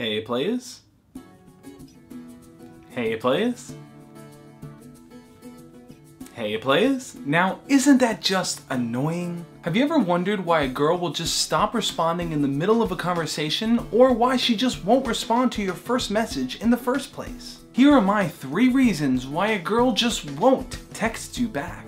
Hey players. Hey players. Hey players. Now, isn't that just annoying? Have you ever wondered why a girl will just stop responding in the middle of a conversation or why she just won't respond to your first message in the first place? Here are my three reasons why a girl just won't text you back.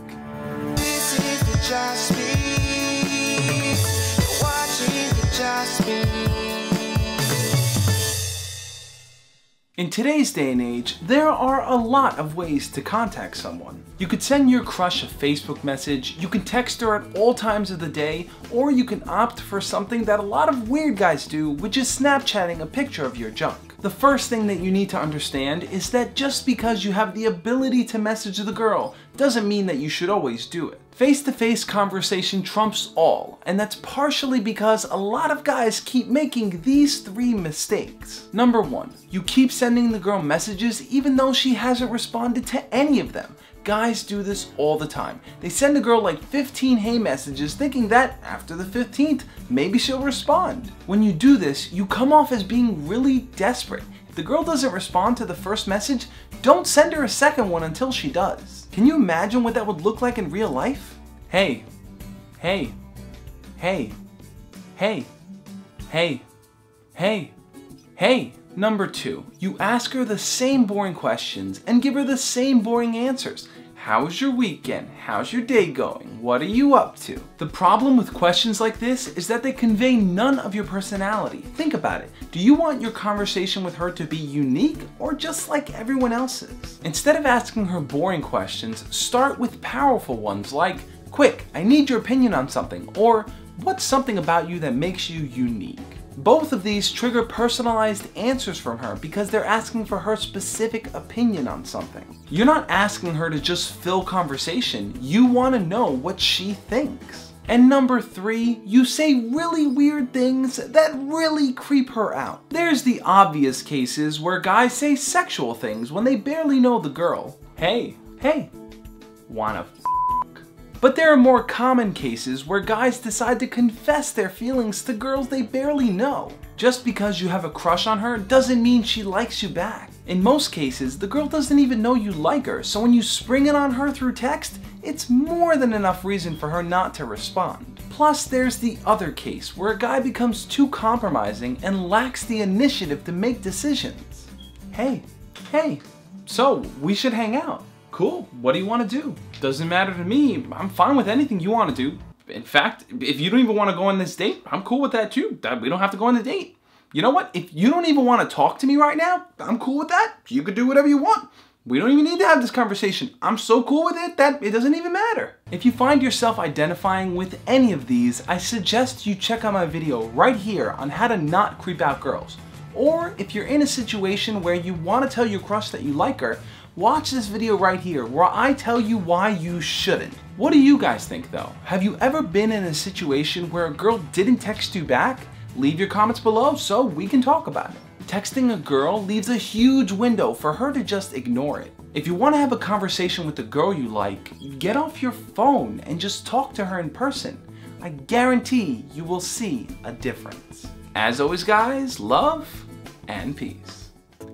In today's day and age, there are a lot of ways to contact someone. You could send your crush a Facebook message, you can text her at all times of the day, or you can opt for something that a lot of weird guys do, which is Snapchatting a picture of your junk. The first thing that you need to understand is that just because you have the ability to message the girl doesn't mean that you should always do it. Face-to-face -face conversation trumps all, and that's partially because a lot of guys keep making these three mistakes. Number one, you keep sending the girl messages even though she hasn't responded to any of them. Guys do this all the time. They send a girl like 15 hey messages thinking that after the 15th, maybe she'll respond. When you do this, you come off as being really desperate. If the girl doesn't respond to the first message, don't send her a second one until she does. Can you imagine what that would look like in real life? Hey, hey, hey, hey, hey, hey, hey. Number two, you ask her the same boring questions and give her the same boring answers. How's your weekend? How's your day going? What are you up to? The problem with questions like this is that they convey none of your personality. Think about it. Do you want your conversation with her to be unique or just like everyone else's? Instead of asking her boring questions, start with powerful ones like, quick, I need your opinion on something, or what's something about you that makes you unique? Both of these trigger personalized answers from her because they're asking for her specific opinion on something. You're not asking her to just fill conversation, you want to know what she thinks. And number three, you say really weird things that really creep her out. There's the obvious cases where guys say sexual things when they barely know the girl. Hey, hey, wanna but there are more common cases where guys decide to confess their feelings to girls they barely know. Just because you have a crush on her doesn't mean she likes you back. In most cases, the girl doesn't even know you like her, so when you spring it on her through text, it's more than enough reason for her not to respond. Plus, there's the other case where a guy becomes too compromising and lacks the initiative to make decisions. Hey, hey, so we should hang out cool, what do you want to do? Doesn't matter to me, I'm fine with anything you want to do. In fact, if you don't even want to go on this date, I'm cool with that too. We don't have to go on the date. You know what? If you don't even want to talk to me right now, I'm cool with that. You could do whatever you want. We don't even need to have this conversation. I'm so cool with it that it doesn't even matter. If you find yourself identifying with any of these, I suggest you check out my video right here on how to not creep out girls. Or if you're in a situation where you want to tell your crush that you like her, watch this video right here where I tell you why you shouldn't. What do you guys think though? Have you ever been in a situation where a girl didn't text you back? Leave your comments below so we can talk about it. Texting a girl leaves a huge window for her to just ignore it. If you want to have a conversation with the girl you like, get off your phone and just talk to her in person. I guarantee you will see a difference. As always guys, love and peace.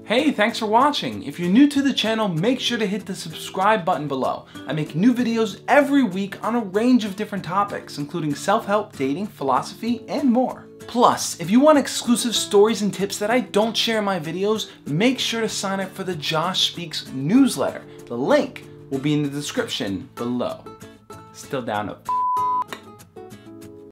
Hey, thanks for watching. If you're new to the channel, make sure to hit the subscribe button below. I make new videos every week on a range of different topics, including self-help, dating, philosophy, and more. Plus, if you want exclusive stories and tips that I don't share in my videos, make sure to sign up for the Josh Speaks newsletter. The link will be in the description below. Still down